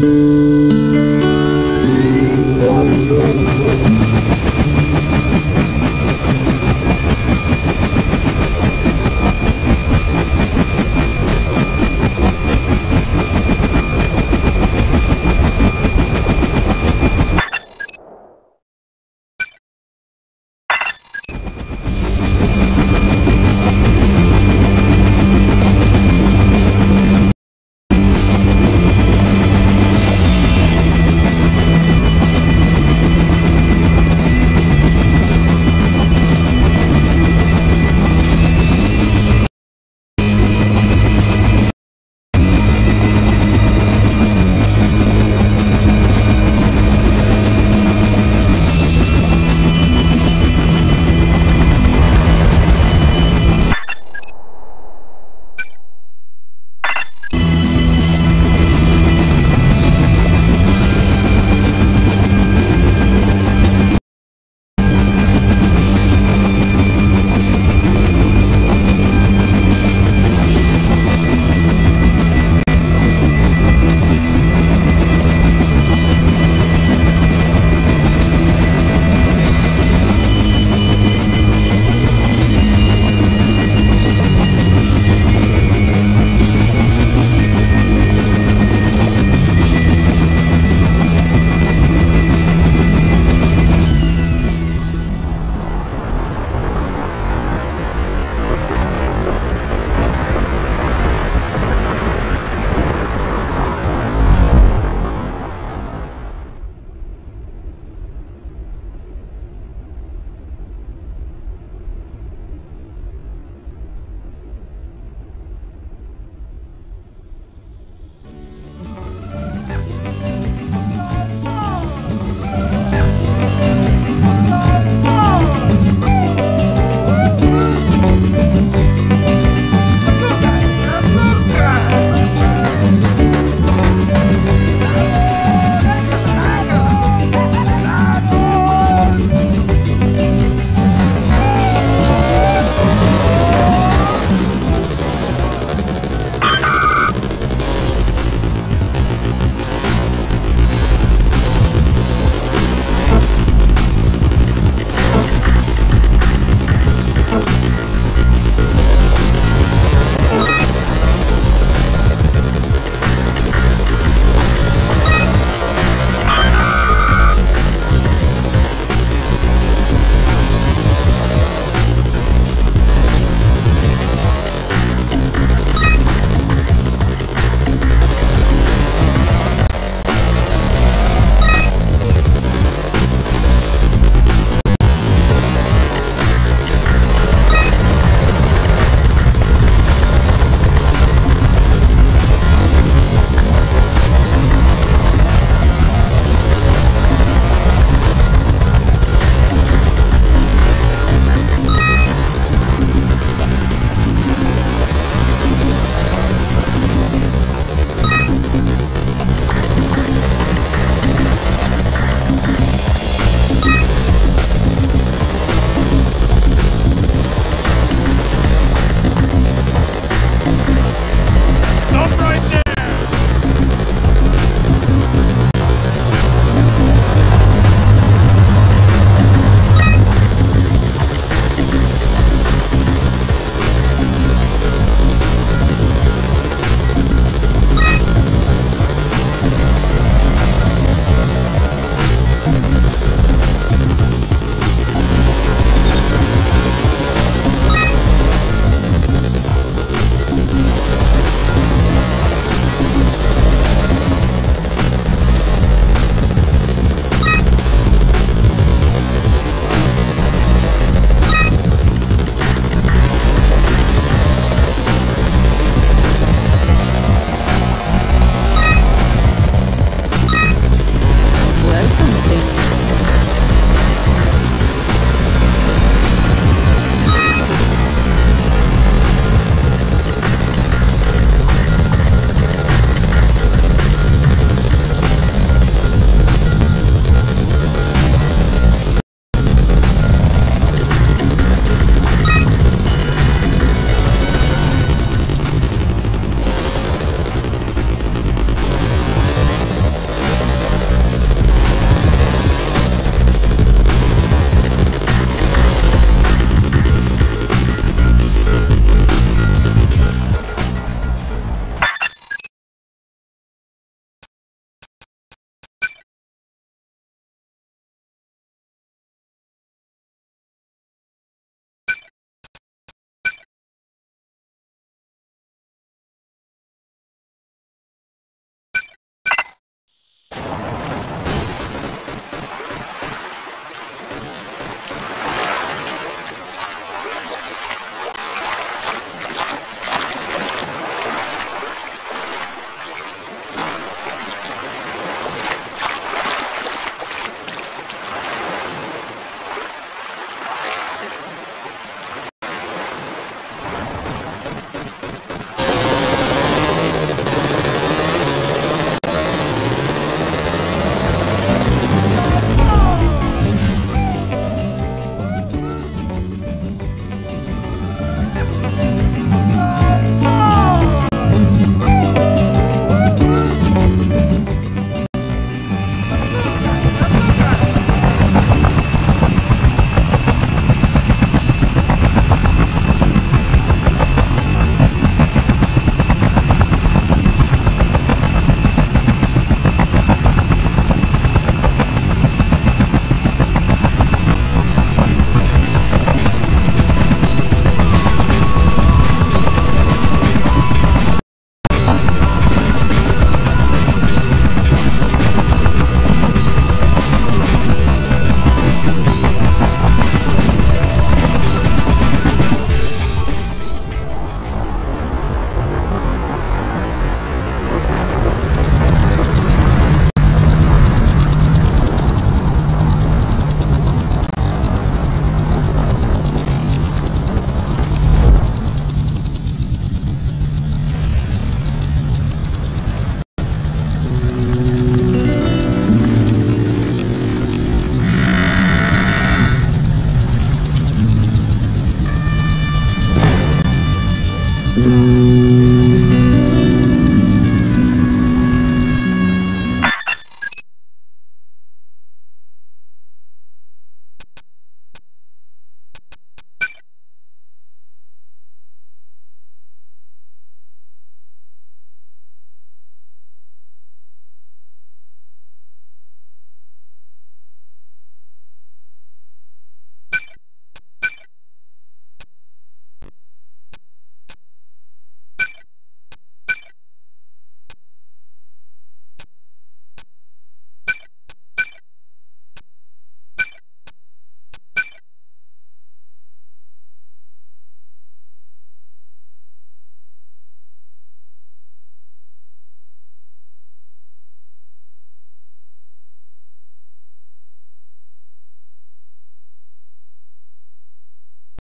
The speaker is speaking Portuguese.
Música